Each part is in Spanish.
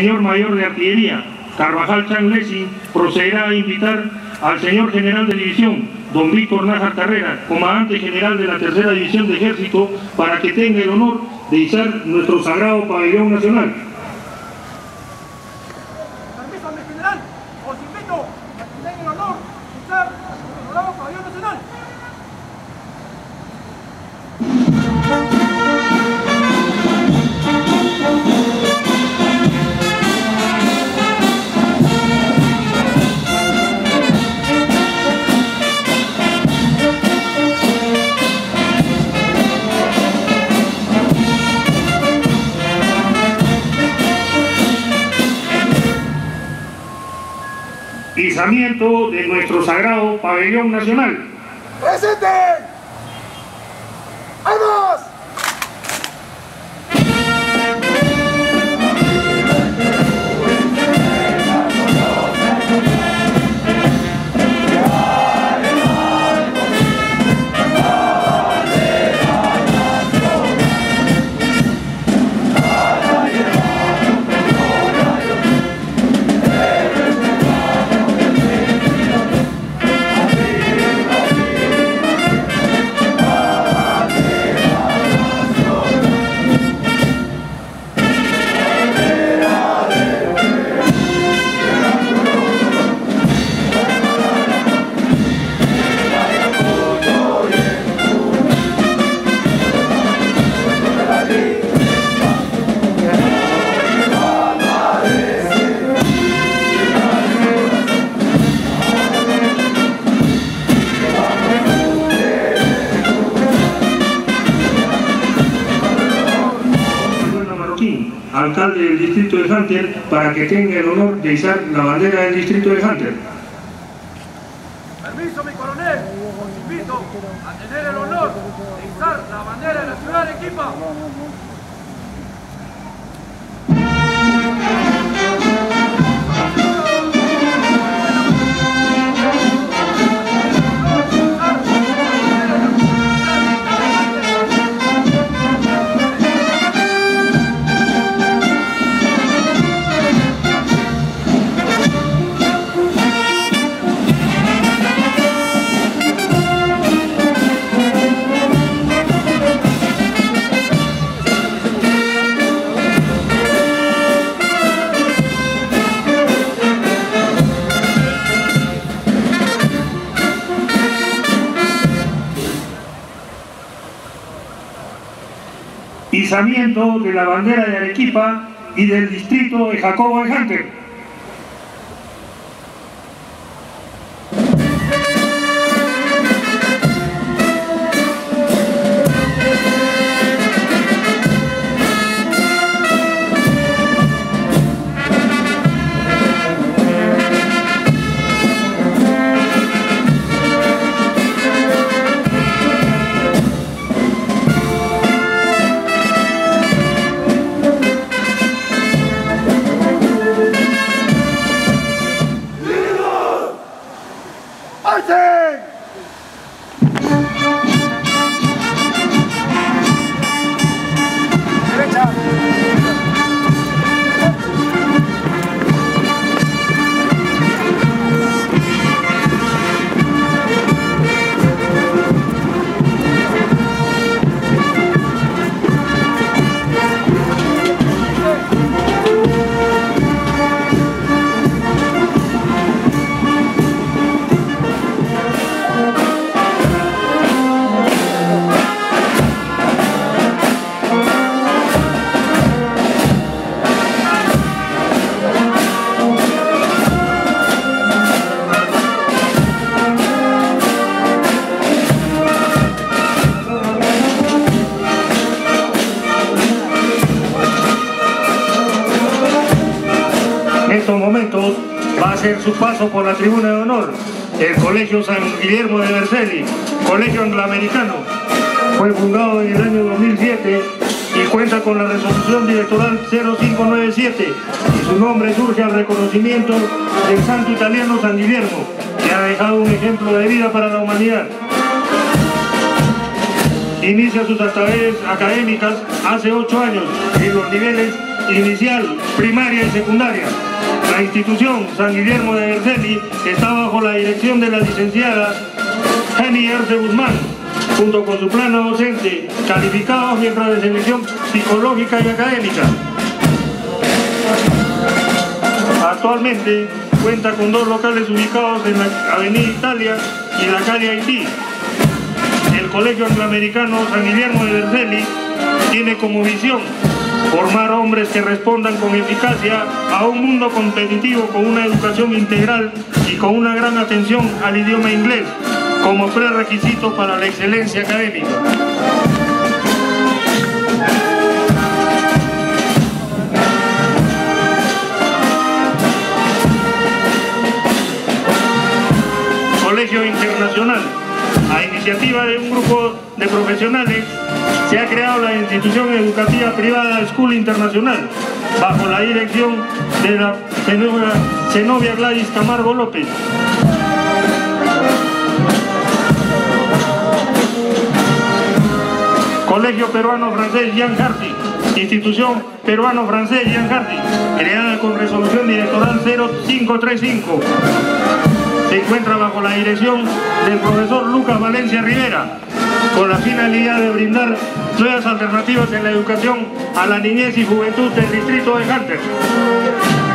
señor mayor de artillería, Carvajal Changlesi, procederá a invitar al señor general de división, don Víctor Nájar Carrera, comandante general de la tercera división de ejército, para que tenga el honor de izar nuestro sagrado pabellón nacional. De nuestro sagrado pabellón nacional. ¡Presente! ¡Armas! Del distrito de Hunter, para que tenga el honor de izar la bandera del distrito de Hunter. Permiso, mi coronel, os invito a tener el honor de izar la bandera de la ciudad de Arequipa. De la bandera de Arequipa y del distrito de Jacobo de Hunter. Va a hacer su paso por la tribuna de honor el Colegio San Guillermo de Berceli, Colegio Angloamericano. Fue fundado en el año 2007 y cuenta con la resolución directoral 0597 y su nombre surge al reconocimiento del santo italiano San Guillermo, que ha dejado un ejemplo de vida para la humanidad. Inicia sus actividades académicas hace ocho años en los niveles inicial, primaria y secundaria. La institución San Guillermo de Berceli está bajo la dirección de la licenciada Jenny Arce Guzmán, junto con su plano docente, calificados mientras de selección psicológica y académica. Actualmente cuenta con dos locales ubicados en la Avenida Italia y la calle Haití. El Colegio Angloamericano San Guillermo de Berceli tiene como visión formar hombres que respondan con eficacia a un mundo competitivo con una educación integral y con una gran atención al idioma inglés como prerequisito para la excelencia académica. Colegio Internacional. A iniciativa de un grupo de profesionales se ha creado la institución educativa privada School Internacional bajo la dirección de la Zenobia Gladys Camargo López. Colegio Peruano Francés Jean Hardy, institución peruano-francés Jean Hardy, creada con resolución directoral 0535 se encuentra bajo la dirección del profesor Lucas Valencia Rivera, con la finalidad de brindar nuevas alternativas en la educación a la niñez y juventud del distrito de Hunter.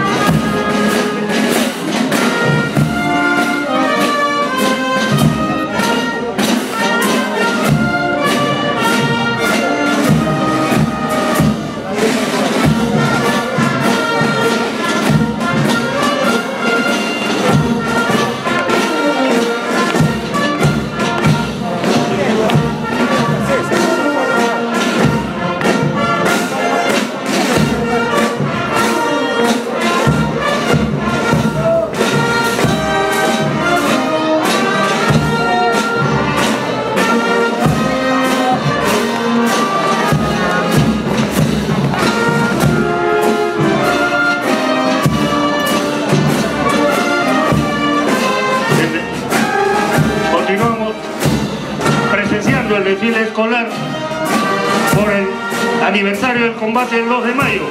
Aniversario del combate del 2 de mayo,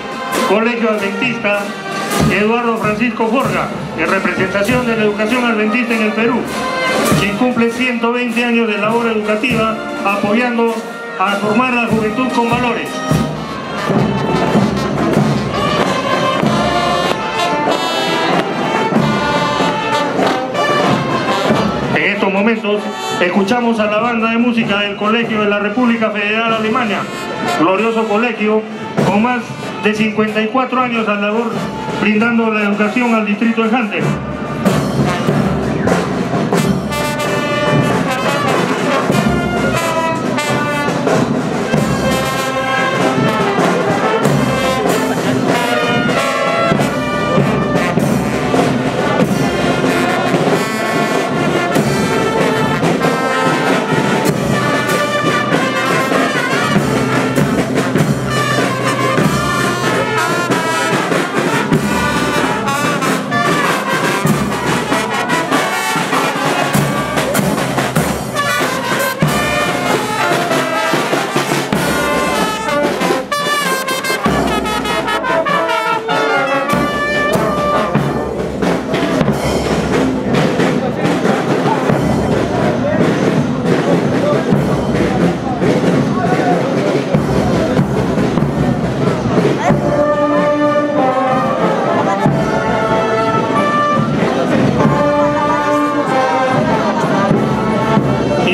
Colegio Adventista Eduardo Francisco Forga, en representación de la educación adventista en el Perú, quien cumple 120 años de labor educativa apoyando a formar la juventud con valores. Momentos escuchamos a la banda de música del Colegio de la República Federal Alemania, glorioso colegio, con más de 54 años a labor brindando la educación al distrito de Hunter.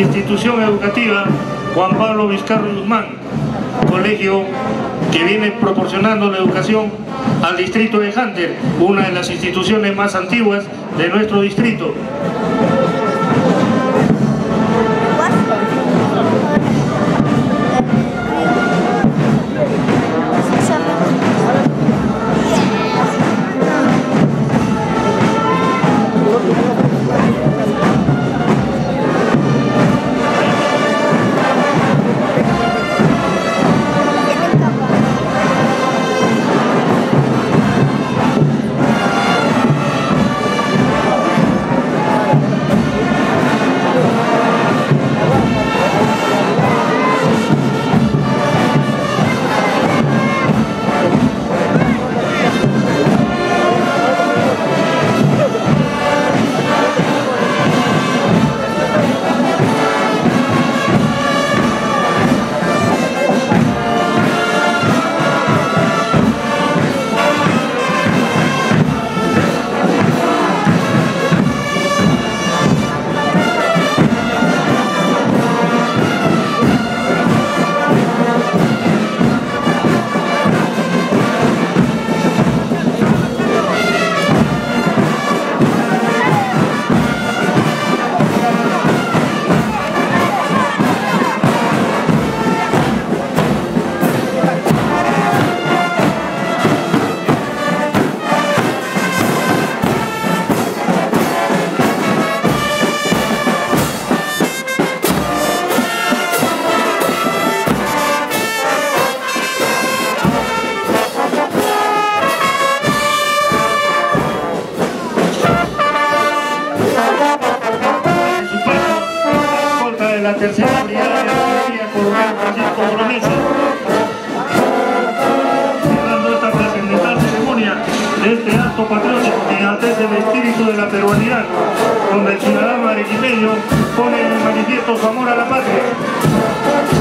Institución educativa Juan Pablo Vizcarro Guzmán, colegio que viene proporcionando la educación al distrito de Hunter, una de las instituciones más antiguas de nuestro distrito. La tercera brigada de artillería coronel Francisco Promesa. Cerrando esta trascendental ceremonia de este acto patriótico que enaltece el espíritu de la peruanidad, donde el ciudadano arequipeño pone en manifiesto su amor a la patria.